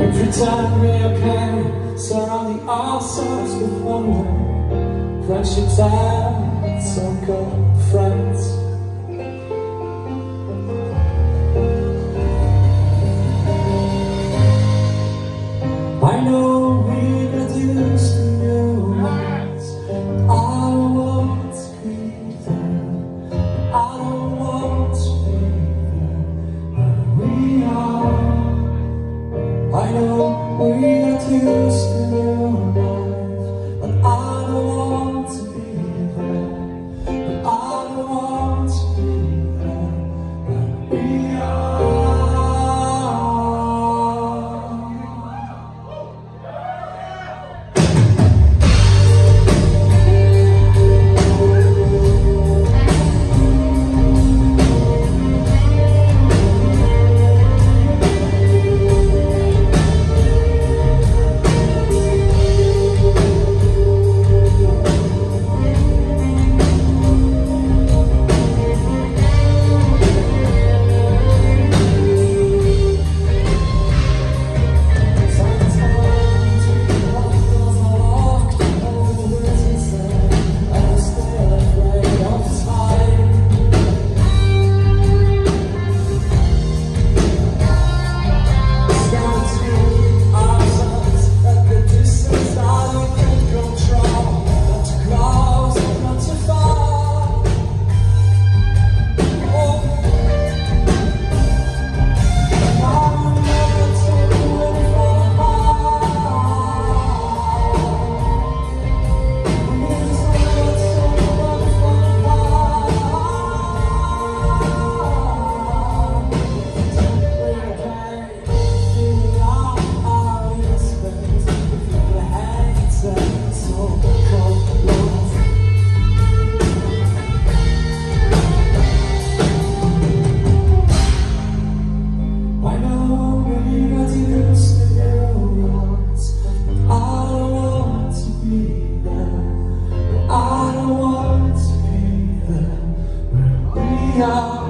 Every time we appear, surrounding ourselves with wonder Friendships and so-called friends. No.